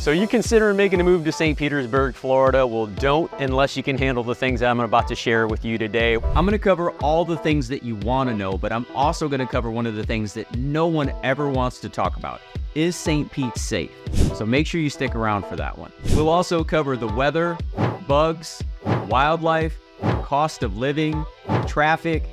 So you considering making a move to St. Petersburg, Florida? Well, don't unless you can handle the things I'm about to share with you today. I'm gonna cover all the things that you wanna know, but I'm also gonna cover one of the things that no one ever wants to talk about. Is St. Pete safe? So make sure you stick around for that one. We'll also cover the weather, bugs, wildlife, cost of living, traffic,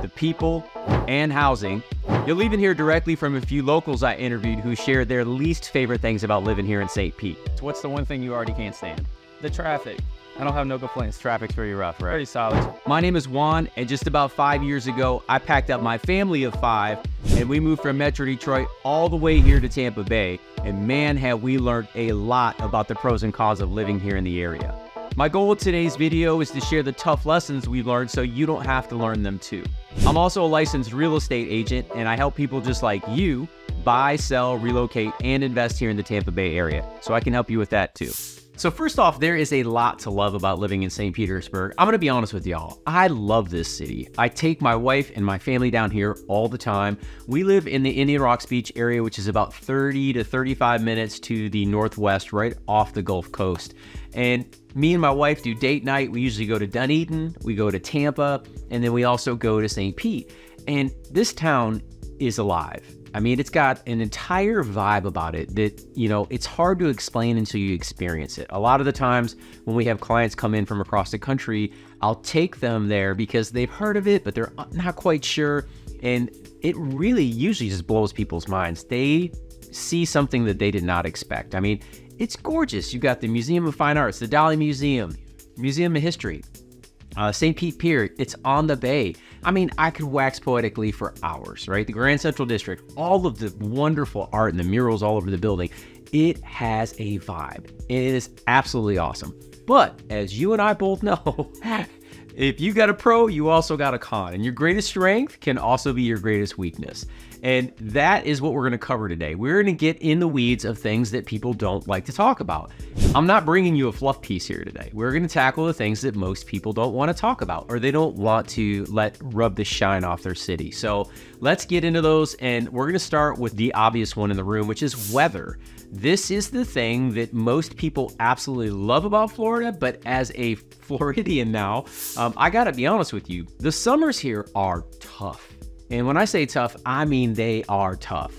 the people, and housing. You'll even hear directly from a few locals I interviewed who shared their least favorite things about living here in St. Pete. What's the one thing you already can't stand? The traffic. I don't have no complaints. Traffic's pretty rough, right? Pretty solid. My name is Juan, and just about five years ago, I packed up my family of five and we moved from Metro Detroit all the way here to Tampa Bay. And man, have we learned a lot about the pros and cons of living here in the area. My goal with today's video is to share the tough lessons we've learned so you don't have to learn them too. I'm also a licensed real estate agent and I help people just like you buy, sell, relocate, and invest here in the Tampa Bay area. So I can help you with that too. So first off, there is a lot to love about living in St. Petersburg. I'm gonna be honest with y'all. I love this city. I take my wife and my family down here all the time. We live in the Indian Rocks Beach area, which is about 30 to 35 minutes to the northwest, right off the Gulf Coast. And me and my wife do date night. We usually go to Dunedin, we go to Tampa, and then we also go to St. Pete. And this town is alive. I mean, it's got an entire vibe about it that, you know, it's hard to explain until you experience it. A lot of the times when we have clients come in from across the country, I'll take them there because they've heard of it, but they're not quite sure. And it really usually just blows people's minds. They see something that they did not expect. I mean, it's gorgeous. You've got the Museum of Fine Arts, the Dali Museum, Museum of History, uh, St. Pete Pier, it's on the bay. I mean, I could wax poetically for hours, right? The Grand Central District, all of the wonderful art and the murals all over the building, it has a vibe. It is absolutely awesome. But as you and I both know, if you got a pro, you also got a con. And your greatest strength can also be your greatest weakness. And that is what we're going to cover today. We're going to get in the weeds of things that people don't like to talk about. I'm not bringing you a fluff piece here today. We're going to tackle the things that most people don't want to talk about or they don't want to let rub the shine off their city. So let's get into those. And we're going to start with the obvious one in the room, which is weather. This is the thing that most people absolutely love about Florida, but as a Floridian now, um, I gotta be honest with you, the summers here are tough. And when I say tough, I mean they are tough.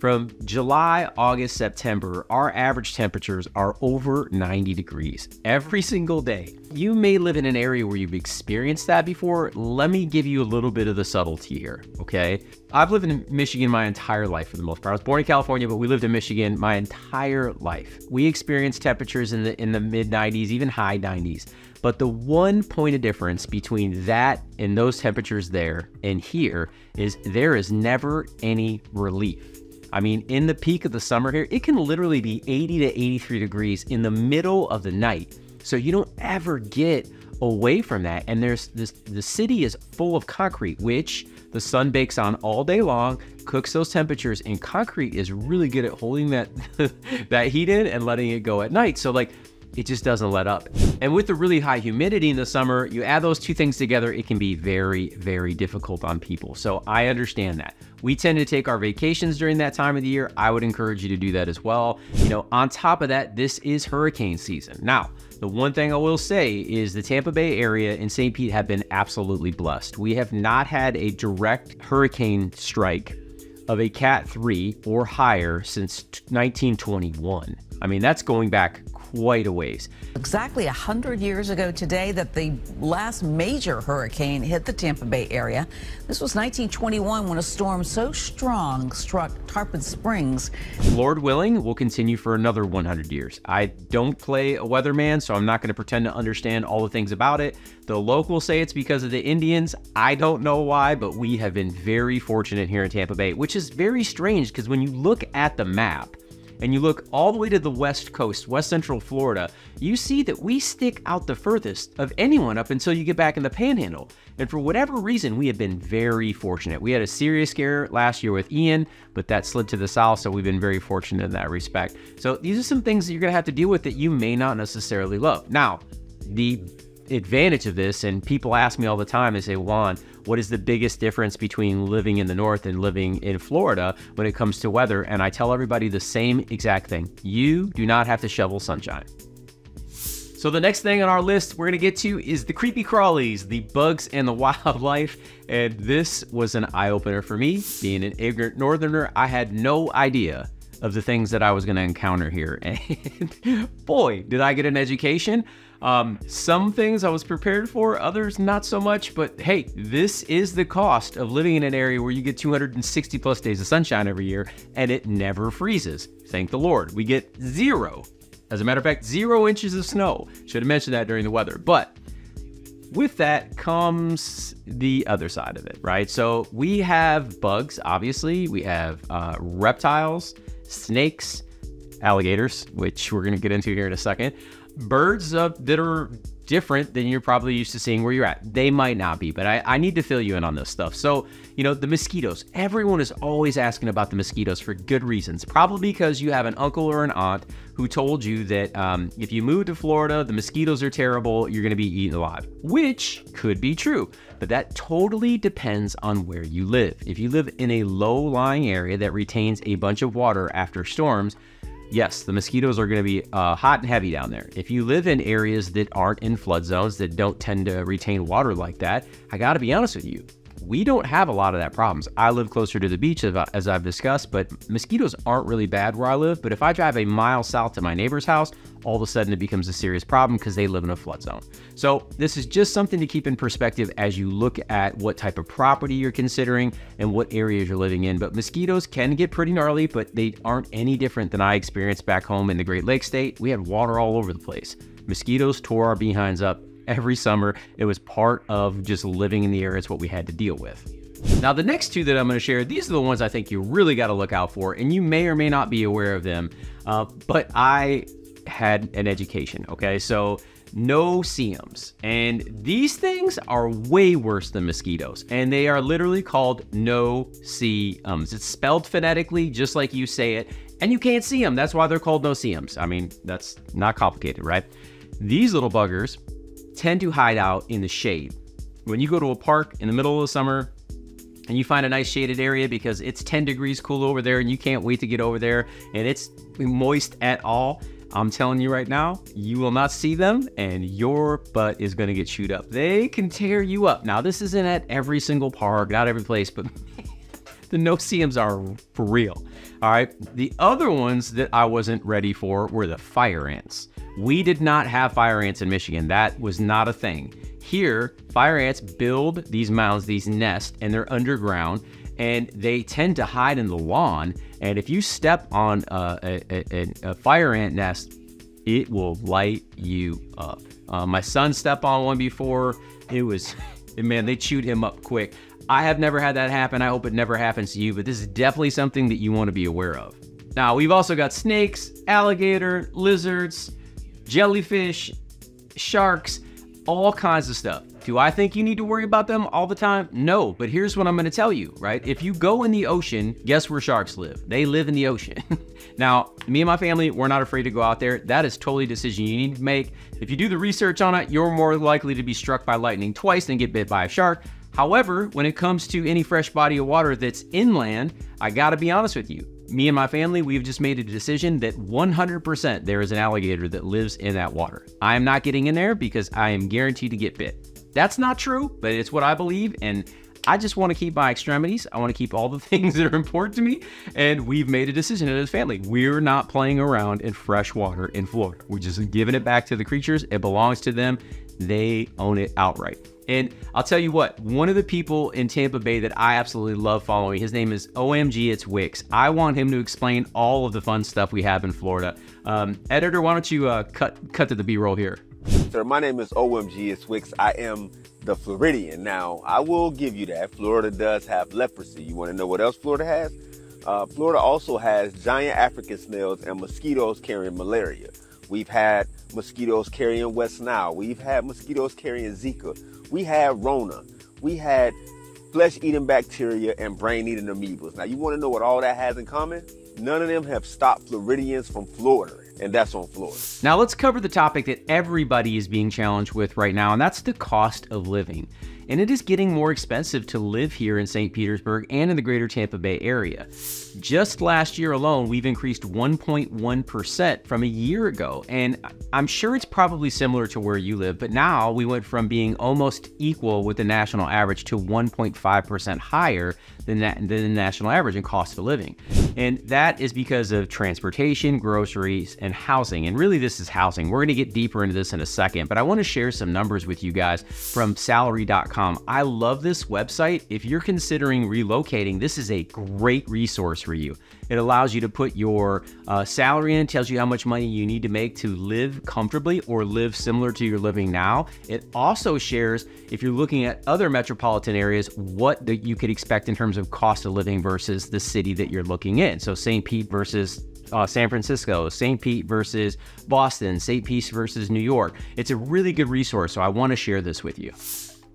From July, August, September, our average temperatures are over 90 degrees every single day. You may live in an area where you've experienced that before. Let me give you a little bit of the subtlety here, okay? I've lived in Michigan my entire life for the most part. I was born in California, but we lived in Michigan my entire life. We experienced temperatures in the in the mid 90s, even high 90s. But the one point of difference between that and those temperatures there and here is there is never any relief. I mean, in the peak of the summer here, it can literally be 80 to 83 degrees in the middle of the night. So you don't ever get away from that. And there's this the city is full of concrete, which the sun bakes on all day long, cooks those temperatures, and concrete is really good at holding that that heat in and letting it go at night. So like it just doesn't let up. And with the really high humidity in the summer, you add those two things together, it can be very, very difficult on people. So I understand that. We tend to take our vacations during that time of the year. I would encourage you to do that as well. You know, on top of that, this is hurricane season. Now, the one thing I will say is the Tampa Bay area and St. Pete have been absolutely blessed. We have not had a direct hurricane strike of a Cat 3 or higher since 1921. I mean, that's going back quite a ways. Exactly 100 years ago today that the last major hurricane hit the Tampa Bay area. This was 1921 when a storm so strong struck Tarpon Springs. Lord willing, we'll continue for another 100 years. I don't play a weatherman, so I'm not going to pretend to understand all the things about it. The locals say it's because of the Indians. I don't know why, but we have been very fortunate here in Tampa Bay, which is very strange because when you look at the map, and you look all the way to the west coast, west central Florida, you see that we stick out the furthest of anyone up until you get back in the panhandle. And for whatever reason, we have been very fortunate. We had a serious scare last year with Ian, but that slid to the south, so we've been very fortunate in that respect. So these are some things that you're gonna have to deal with that you may not necessarily love. Now, the advantage of this, and people ask me all the time, they say, Juan, what is the biggest difference between living in the north and living in Florida when it comes to weather. And I tell everybody the same exact thing you do not have to shovel sunshine. So the next thing on our list we're gonna get to is the creepy crawlies, the bugs and the wildlife. And this was an eye opener for me. Being an ignorant northerner, I had no idea of the things that I was gonna encounter here. And boy, did I get an education. Um, some things I was prepared for, others not so much. But hey, this is the cost of living in an area where you get 260 plus days of sunshine every year and it never freezes. Thank the Lord. We get zero as a matter of fact, zero inches of snow. Should have mentioned that during the weather. But with that comes the other side of it, right? So we have bugs, obviously. We have uh, reptiles, snakes, alligators, which we're going to get into here in a second. Birds uh, that are different than you're probably used to seeing where you're at. They might not be, but I, I need to fill you in on this stuff. So, you know, the mosquitoes. Everyone is always asking about the mosquitoes for good reasons. Probably because you have an uncle or an aunt who told you that um, if you move to Florida, the mosquitoes are terrible, you're going to be eaten alive, which could be true. But that totally depends on where you live. If you live in a low lying area that retains a bunch of water after storms, yes, the mosquitoes are going to be uh, hot and heavy down there. If you live in areas that aren't in flood zones that don't tend to retain water like that, I got to be honest with you, we don't have a lot of that problems. I live closer to the beach, as I've discussed, but mosquitoes aren't really bad where I live. But if I drive a mile south to my neighbor's house, all of a sudden it becomes a serious problem because they live in a flood zone. So, this is just something to keep in perspective as you look at what type of property you're considering and what areas you're living in. But mosquitoes can get pretty gnarly, but they aren't any different than I experienced back home in the Great Lakes state. We had water all over the place. Mosquitoes tore our behinds up every summer. It was part of just living in the area. It's what we had to deal with. Now, the next two that I'm going to share, these are the ones I think you really got to look out for, and you may or may not be aware of them, uh, but I had an education, okay? So, no-see-ums. And these things are way worse than mosquitoes, and they are literally called no-see-ums. It's spelled phonetically, just like you say it, and you can't see them. That's why they're called no-see-ums. I mean, that's not complicated, right? These little buggers tend to hide out in the shade. When you go to a park in the middle of the summer and you find a nice shaded area because it's 10 degrees cool over there and you can't wait to get over there and it's moist at all, I'm telling you right now, you will not see them and your butt is going to get chewed up. They can tear you up. Now, this isn't at every single park, not every place, but the no-see-ums are for real. All right. The other ones that I wasn't ready for were the fire ants. We did not have fire ants in Michigan. That was not a thing. Here, fire ants build these mounds, these nests, and they're underground and they tend to hide in the lawn. And if you step on a, a, a, fire ant nest, it will light you up. Uh, my son stepped on one before. It was, man, they chewed him up quick. I have never had that happen. I hope it never happens to you, but this is definitely something that you want to be aware of. Now, we've also got snakes, alligator, lizards, jellyfish, sharks, all kinds of stuff. Do I think you need to worry about them all the time? No, but here's what I'm going to tell you, right? If you go in the ocean, guess where sharks live? They live in the ocean. now, me and my family, we're not afraid to go out there. That is totally a decision you need to make. If you do the research on it, you're more likely to be struck by lightning twice than get bit by a shark. However, when it comes to any fresh body of water that's inland, I gotta be honest with you me and my family, we've just made a decision that 100% there is an alligator that lives in that water. I am not getting in there because I am guaranteed to get bit. That's not true, but it's what I believe, and I just want to keep my extremities. I want to keep all the things that are important to me, and we've made a decision as a family. We're not playing around in fresh water in Florida. We're just giving it back to the creatures. It belongs to them. They own it outright. And I'll tell you what, one of the people in Tampa Bay that I absolutely love following, his name is OMG It's Wix. I want him to explain all of the fun stuff we have in Florida. Um, editor, why don't you uh, cut cut to the B-roll here? Sir, my name is OMG Wicks. I am the Floridian. Now, I will give you that. Florida does have leprosy. You want to know what else Florida has? Uh, Florida also has giant African snails and mosquitoes carrying malaria. We've had mosquitoes carrying West Nile. We've had mosquitoes carrying Zika. We had Rona. We had flesh-eating bacteria and brain-eating amoebas. Now, you want to know what all that has in common? None of them have stopped Floridians from Florida. And that's on Florida. Now let's cover the topic that everybody is being challenged with right now, and that's the cost of living and it is getting more expensive to live here in St. Petersburg and in the greater Tampa Bay area. Just last year alone, we've increased 1.1% from a year ago, and I'm sure it's probably similar to where you live, but now we went from being almost equal with the national average to 1.5% higher than, than the national average in cost of living. And that is because of transportation, groceries, and housing. And really, this is housing. We're going to get deeper into this in a second, but I want to share some numbers with you guys from salary.com. I love this website. If you're considering relocating, this is a great resource for you. It allows you to put your uh, salary in, tells you how much money you need to make to live comfortably or live similar to your living now. It also shares, if you're looking at other metropolitan areas, what the, you could expect in terms of cost of living versus the city that you're looking in. So St. Pete versus uh, San Francisco, St. Pete versus Boston, St. Pete versus New York. It's a really good resource, so I want to share this with you.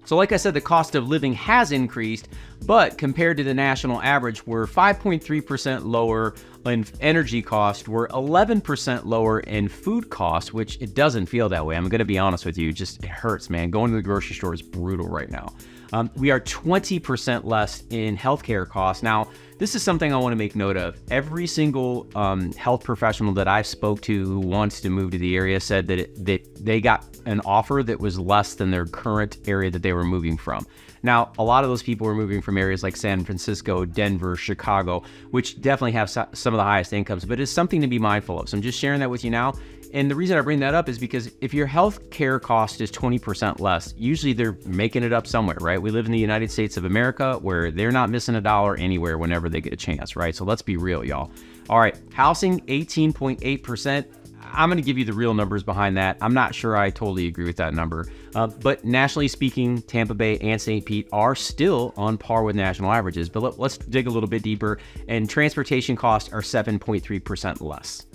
So, like I said, the cost of living has increased, but compared to the national average, we're 5.3% lower in energy cost, we're 11% lower in food cost, which it doesn't feel that way. I'm to be honest with you, just it hurts, man. Going to the grocery store is brutal right now. Um, we are 20% less in healthcare costs. Now, this is something I want to make note of. Every single um, health professional that I've spoke to who wants to move to the area said that, it, that they got an offer that was less than their current area that they were moving from. Now, a lot of those people were moving from areas like San Francisco, Denver, Chicago, which definitely have some of the highest incomes, but it's something to be mindful of. So I'm just sharing that with you now. And the reason I bring that up is because if your health care cost is 20% less, usually they're making it up somewhere, right? We live in the United States of America where they're not missing a dollar anywhere whenever they get a chance, right? So let's be real, y'all. All right, housing 18.8%. I'm going to give you the real numbers behind that. I'm not sure I totally agree with that number. Uh, but nationally speaking, Tampa Bay and St. Pete are still on par with national averages. But let, let's dig a little bit deeper. And transportation costs are 7.3% less.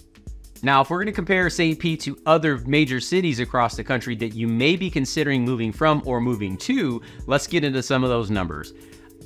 Now, if we're going to compare St. Pete to other major cities across the country that you may be considering moving from or moving to, let's get into some of those numbers.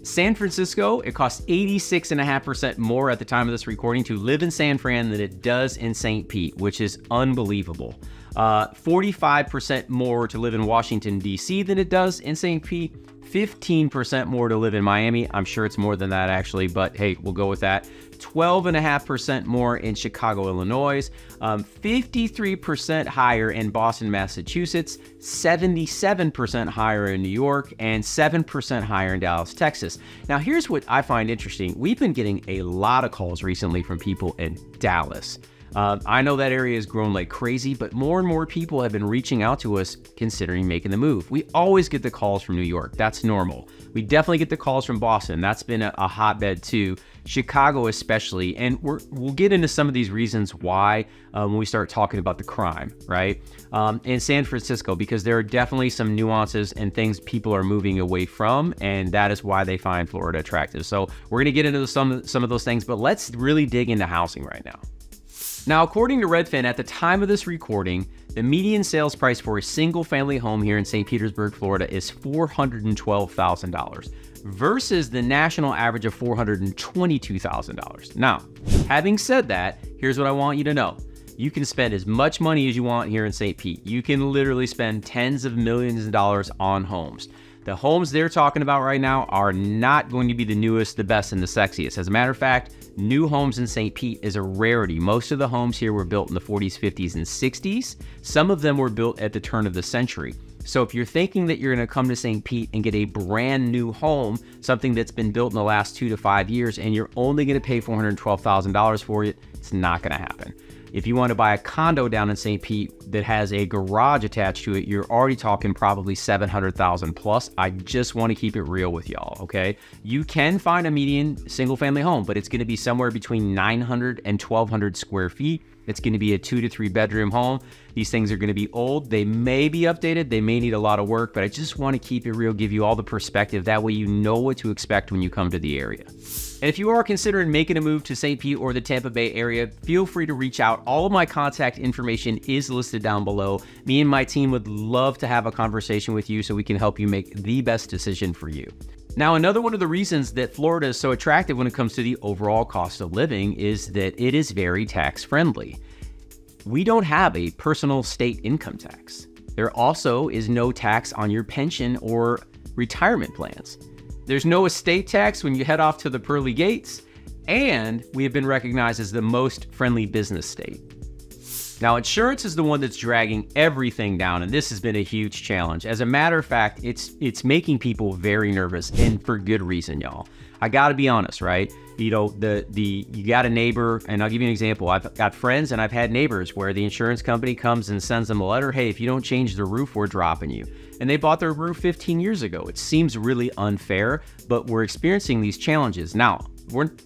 San Francisco, it costs 86.5% more at the time of this recording to live in San Fran than it does in St. Pete, which is unbelievable. Uh, 45% more to live in Washington, D.C. than it does in St. Pete. 15% more to live in Miami. I'm sure it's more than that actually, but hey, we'll go with that. 12.5% more in Chicago, Illinois, um, 53% higher in Boston, Massachusetts, 77% higher in New York, and 7% higher in Dallas, Texas. Now, here's what I find interesting. We've been getting a lot of calls recently from people in Dallas. Uh, I know that area has grown like crazy, but more and more people have been reaching out to us considering making the move. We always get the calls from New York. That's normal. We definitely get the calls from Boston. That's been a, a hotbed too. Chicago, especially. And we will get into some of these reasons why uh, when we start talking about the crime, right? Um, and San Francisco, because there are definitely some nuances and things people are moving away from. And that is why they find Florida attractive. So we're going to get into some, some of those things, but let's really dig into housing right now. Now, according to Redfin, at the time of this recording, the median sales price for a single family home here in St. Petersburg, Florida is $412,000 versus the national average of $422,000. Now, having said that, here's what I want you to know. You can spend as much money as you want here in St. Pete. You can literally spend tens of millions of dollars on homes. The homes they're talking about right now are not going to be the newest, the best, and the sexiest. As a matter of fact, new homes in St. Pete is a rarity. Most of the homes here were built in the 40s, 50s, and 60s. Some of them were built at the turn of the century. So if you're thinking that you're going to come to St. Pete and get a brand new home, something that's been built in the last two to five years, and you're only going to pay $412,000 for it, it's not going to happen. If you want to buy a condo down in St. Pete that has a garage attached to it, you're already talking probably 700,000 plus. I just want to keep it real with y'all, okay? You can find a median single family home, but it's going to be somewhere between 900 and 1200 square feet. It's going to be a two to three bedroom home. These things are going to be old. They may be updated. They may need a lot of work, but I just want to keep it real, give you all the perspective. That way you know what to expect when you come to the area. And if you are considering making a move to St. Pete or the Tampa Bay area, feel free to reach out. All of my contact information is listed down below. Me and my team would love to have a conversation with you so we can help you make the best decision for you. Now, another one of the reasons that Florida is so attractive when it comes to the overall cost of living is that it is very tax friendly. we don't have a personal state income tax. There also is no tax on your pension or retirement plans. There's no estate tax when you head off to the pearly gates, and we have been recognized as the most friendly business state. Now, insurance is the one that's dragging everything down, and this has been a huge challenge. As a matter of fact, it's it's making people very nervous, and for good reason, y'all. I gotta be honest, right? You know, the the you got a neighbor, and I'll give you an example. I've got friends and I've had neighbors where the insurance company comes and sends them a letter, hey, if you don't change the roof, we're dropping you. And they bought their roof 15 years ago. It seems really unfair, but we're experiencing these challenges. Now,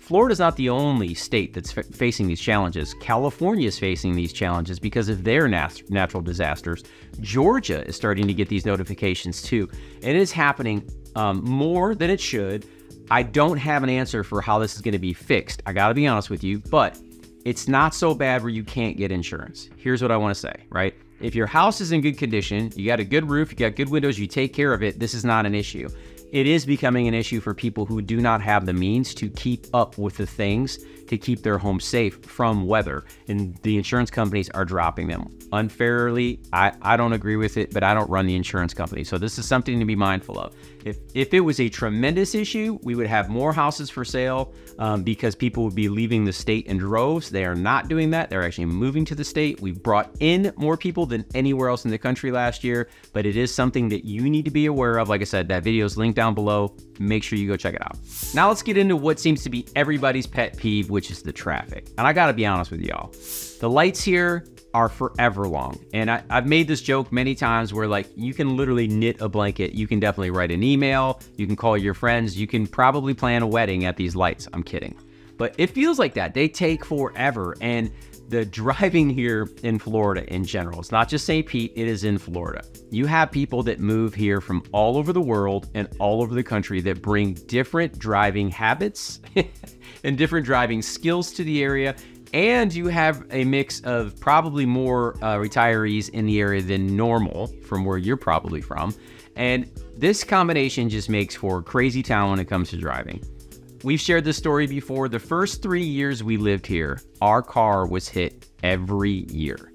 Florida's not the only state that's facing these challenges. California is facing these challenges because of their nat- natural disasters. Georgia is starting to get these notifications too. And it is happening um, more than it should. I don't have an answer for how this is going to be fixed. I got to be honest with you, but it's not so bad where you can't get insurance. Here's what I want to say, right? If your house is in good condition, you got a good roof, you got good windows, you take care of it, this is not an issue it is becoming an issue for people who do not have the means to keep up with the things to keep their home safe from weather. And the insurance companies are dropping them unfairly. I, I don't agree with it, but I don't run the insurance company. So this is something to be mindful of. If, if it was a tremendous issue, we would have more houses for sale um, because people would be leaving the state in droves. They are not doing that. They're actually moving to the state. We've brought in more people than anywhere else in the country last year, but it is something that you need to be aware of. Like I said, that video is linked down below. Make sure you go check it out. Now let's get into what seems to be everybody's pet peeve, which is the traffic. And I gotta be honest with y'all. The lights here are forever long. And I, have made this joke many times where like you can literally knit a blanket. You can definitely write an email. You can call your friends. You can probably plan a wedding at these lights. I'm kidding. But it feels like that. They take forever. And the driving here in Florida in general, it's not just St. Pete, it is in Florida. You have people that move here from all over the world and all over the country that bring different driving habits and different driving skills to the area. And you have a mix of probably more uh, retirees in the area than normal from where you're probably from. And this combination just makes for crazy town when it comes to driving. We've shared this story before. The first three years we lived here, our car was hit every year.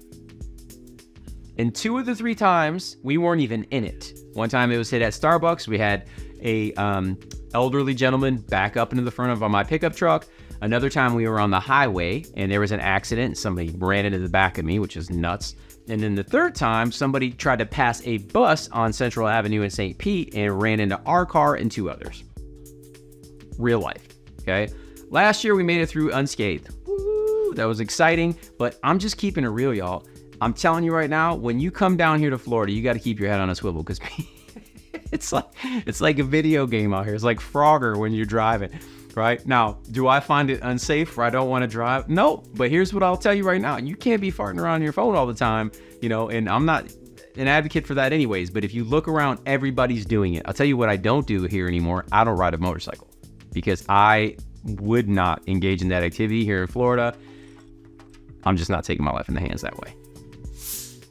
And two of the three times, we weren't even in it. One time it was hit at Starbucks. We had a um, elderly gentleman back up into the front of my pickup truck. Another time we were on the highway and there was an accident. Somebody ran into the back of me, which is nuts. And then the third time, somebody tried to pass a bus on Central Avenue in St. Pete and ran into our car and two others real life. Okay. Last year we made it through unscathed. Woo, that was exciting, but I'm just keeping it real, y'all. I'm telling you right now, when you come down here to Florida, you got to keep your head on a swivel because it's like it's like a video game out here. It's like Frogger when you're driving. Right now, do I find it unsafe or I don't want to drive? No, but here's what I'll tell you right now: you can't be farting around your phone all the time, you know. And I'm not an advocate for that, anyways. But if you look around, everybody's doing it. I'll tell you what I don't do here anymore: I don't ride a motorcycle because I would not engage in that activity here in Florida. I'm just not taking my life in the hands that way.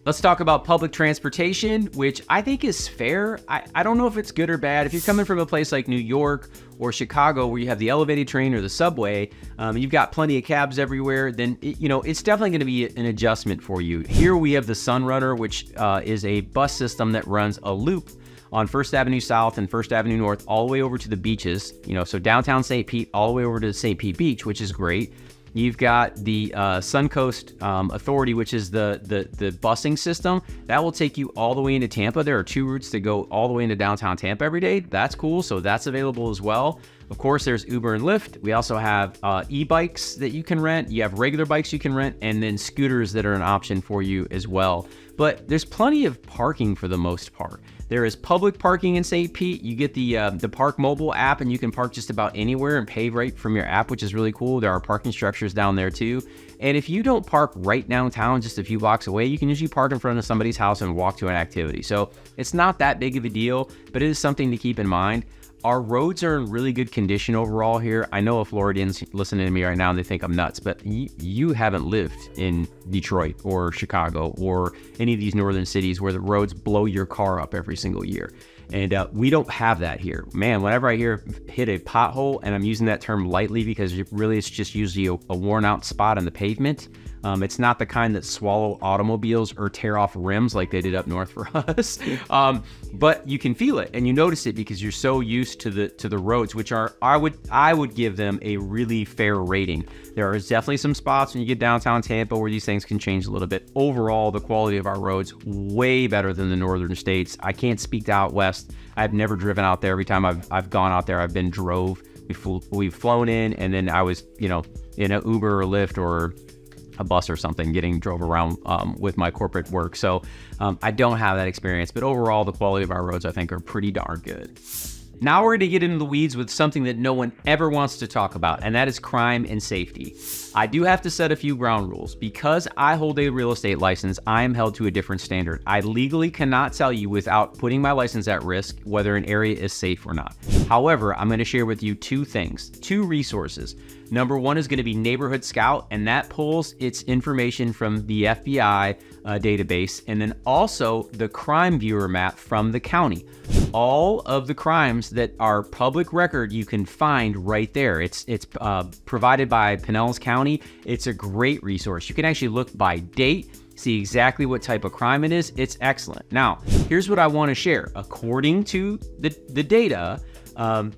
Let's talk about public transportation, which I think is fair. I, I don't know if it's good or bad. If you're coming from a place like New York or Chicago where you have the elevated train or the subway, um, you've got plenty of cabs everywhere, then, it, you know, it's definitely going to be an adjustment for you. Here we have the Sunrunner, which uh, is a bus system that runs a loop on First Avenue South and First Avenue North all the way over to the beaches. You know, so downtown St. Pete all the way over to St. Pete Beach, which is great. You've got the uh, Suncoast um, Authority, which is the, the the busing system that will take you all the way into Tampa. There are two routes that go all the way into downtown Tampa every day. That's cool. So that's available as well. Of course, there's Uber and Lyft. We also have uh, e-bikes that you can rent. You have regular bikes you can rent, and then scooters that are an option for you as well. But there's plenty of parking for the most part. There is public parking in St. Pete. You get the uh, the Park Mobile app, and you can park just about anywhere and pay right from your app, which is really cool. There are parking structures down there too. And if you don't park right downtown, just a few blocks away, you can usually park in front of somebody's house and walk to an activity. So it's not that big of a deal, but it is something to keep in mind. Our roads are in really good condition overall here. I know a Floridians listening to me right now and they think I'm nuts, but y- you haven't lived in Detroit or Chicago or any of these northern cities where the roads blow your car up every single year. And uh, we don't have that here. Man, whenever I hear hit a pothole, and I'm using that term lightly because really it's just usually a, a worn out spot on the pavement, Um, it's not the kind that swallow automobiles or tear off rims like they did up north for us. um, but you can feel it and you notice it because you're so used to the to the roads, which are I would I would give them a really fair rating. There are definitely some spots when you get downtown Tampa where these things can change a little bit. Overall, the quality of our roads way better than the northern states. I can't speak to out west. I've never driven out there. Every time I've I've gone out there, I've been drove. We've, we've flown in and then I was, you know, in an Uber or Lyft or a bus or something getting drove around um, with my corporate work. So um, I don't have that experience, but overall, the quality of our roads I think are pretty darn good. Now we're going to get into the weeds with something that no one ever wants to talk about, and that is crime and safety. I do have to set a few ground rules. Because I hold a real estate license, I am held to a different standard. I legally cannot tell you without putting my license at risk whether an area is safe or not. However, I'm going to share with you two things, two resources. Number one is going to be Neighborhood Scout, and that pulls its information from the FBI uh, database, and then also the Crime Viewer map from the county. All of the crimes that are public record you can find right there. It's it's uh, provided by Pinellas County. It's a great resource. You can actually look by date see exactly what type of crime it is. It's excellent. Now, here's what I want to share. According to the, the data, um,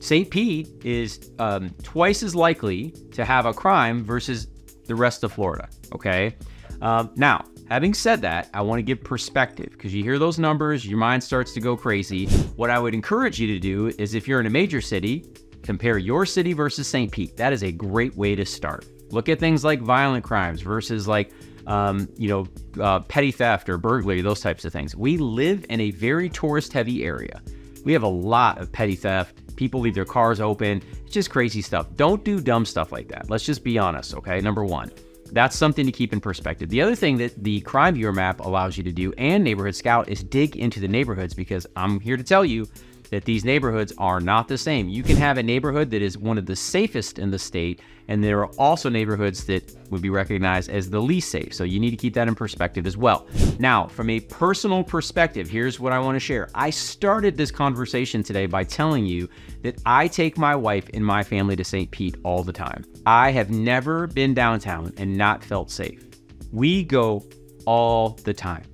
St. Pete is um, twice as likely to have a crime versus the rest of Florida. Okay. Um, now, having said that, I want to give perspective because you hear those numbers, your mind starts to go crazy. What I would encourage you to do is if you're in a major city, compare your city versus St. Pete. That is a great way to start. Look at things like violent crimes versus like um, you know, uh, petty theft or burglary, those types of things. We live in a very tourist heavy area. We have a lot of petty theft. People leave their cars open. It's just crazy stuff. Don't do dumb stuff like that. Let's just be honest, okay? Number one. That's something to keep in perspective. The other thing that the Crime Viewer map allows you to do and Neighborhood Scout is dig into the neighborhoods because I'm here to tell you that these neighborhoods are not the same. You can have a neighborhood that is one of the safest in the state, and there are also neighborhoods that would be recognized as the least safe. So you need to keep that in perspective as well. Now, from a personal perspective, here's what I want to share. I started this conversation today by telling you that I take my wife and my family to St. Pete all the time. I have never been downtown and not felt safe. We go all the time.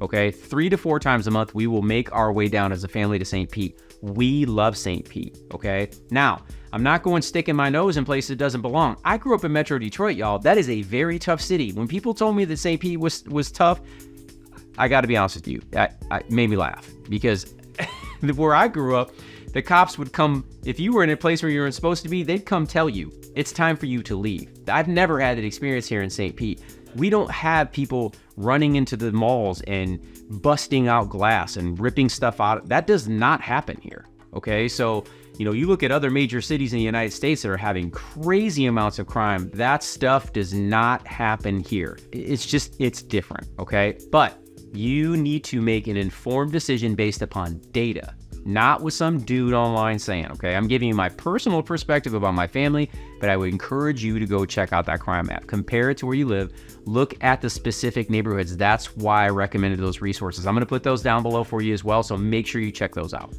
Okay, three to four times a month, we will make our way down as a family to St. Pete. We love St. Pete. Okay, now I'm not going sticking my nose in places it doesn't belong. I grew up in Metro Detroit, y'all. That is a very tough city. When people told me that St. Pete was was tough, I got to be honest with you, I, I made me laugh because where I grew up, the cops would come if you were in a place where you weren't supposed to be. They'd come tell you it's time for you to leave. I've never had that experience here in St. Pete we don't have people running into the malls and busting out glass and ripping stuff out. That does not happen here. Okay, so you know, you look at other major cities in the United States that are having crazy amounts of crime. That stuff does not happen here. It's just, it's different. Okay, but you need to make an informed decision based upon data not with some dude online saying, okay? I'm giving you my personal perspective about my family, but I would encourage you to go check out that crime map. Compare it to where you live. Look at the specific neighborhoods. That's why I recommended those resources. I'm going to put those down below for you as well, so make sure you check those out.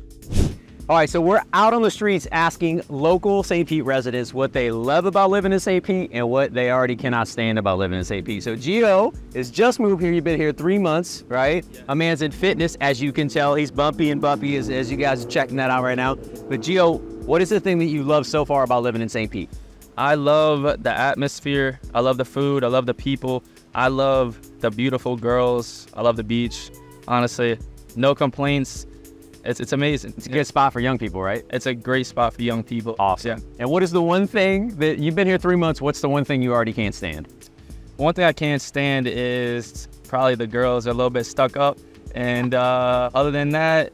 All right, so we're out on the streets asking local St. Pete residents what they love about living in St. Pete and what they already cannot stand about living in St. Pete. So Gio is just moved here. You've been here three months, right? Yeah. A man's in fitness, as you can tell. He's bumpy and bumpy as, as you guys are checking that out right now. But Gio, what is the thing that you love so far about living in St. Pete? I love the atmosphere. I love the food. I love the people. I love the beautiful girls. I love the beach. Honestly, no complaints it's, it's amazing. It's a good spot for young people, right? It's a great spot for young people. Awesome. Yeah. And what is the one thing that you've been here three months? What's the one thing you already can't stand? One thing I can't stand is probably the girls are a little bit stuck up. And uh, other than that,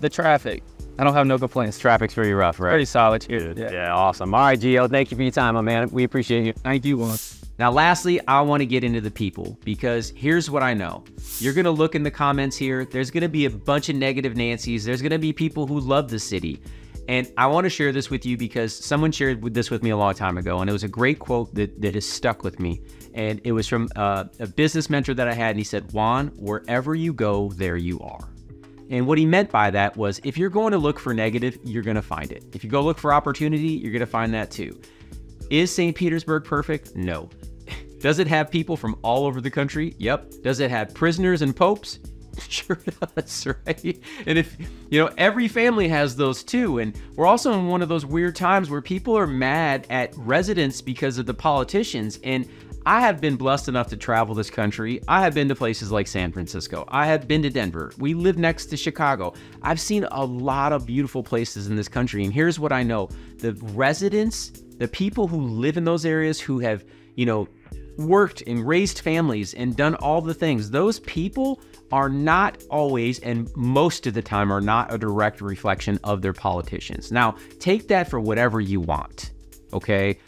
the traffic. I don't have no complaints. Traffic's pretty rough, right? Pretty solid here. Yeah. yeah, awesome. All right, Gio, thank you for your time, my man. We appreciate you. Thank you, Juan. Now, lastly, I want to get into the people because here's what I know. You're to look in the comments here. There's to be a bunch of negative Nancy's. There's to be people who love the city. And I want to share this with you because someone shared this with me a long time ago, and it was a great quote that, that has stuck with me. And it was from uh, a business mentor that I had, and he said, Juan, wherever you go, there you are. And what he meant by that was if you're going to look for negative, you're going to find it. If you go look for opportunity, you're going to find that too. Is St. Petersburg perfect? No. Does it have people from all over the country? Yep. Does it have prisoners and popes? Sure does, right? And if, you know, every family has those too. And we're also in one of those weird times where people are mad at residents because of the politicians. And I have been blessed enough to travel this country. I have been to places like San Francisco. I have been to Denver. We live next to Chicago. I've seen a lot of beautiful places in this country. And here's what I know the residents, the people who live in those areas who have, you know, worked and raised families and done all the things, those people are not always and most of the time are not a direct reflection of their politicians. Now, take that for whatever you want, okay?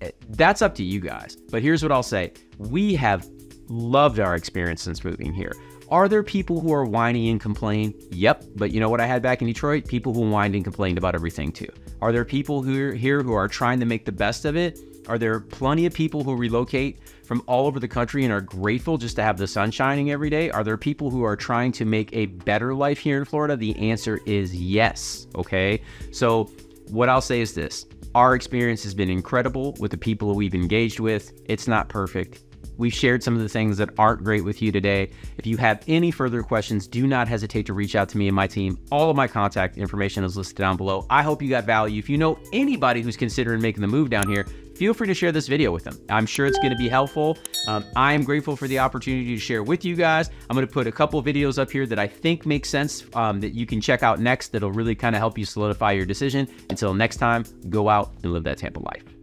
Eh, that's up to you guys. But here's what I'll say we have loved our experience since moving here. Are there people who are whiny and complain? Yep. But you know what I had back in Detroit? People who whined and complained about everything too. Are there people who are here who are trying to make the best of it? Are there plenty of people who relocate from all over the country and are grateful just to have the sun shining every day? Are there people who are trying to make a better life here in Florida? The answer is yes. Okay. So, what I'll say is this our experience has been incredible with the people we've engaged with. It's not perfect. We've shared some of the things that aren't great with you today. If you have any further questions, do not hesitate to reach out to me and my team. All of my contact information is listed down below. I hope you got value. If you know anybody who's considering making the move down here, feel free to share this video with them. I'm sure it's going to be helpful. Um, I am grateful for the opportunity to share with you guys. I'm going to put a couple videos up here that I think make sense um, that you can check out next that'll really kind of help you solidify your decision. Until next time, go out and live that Tampa life.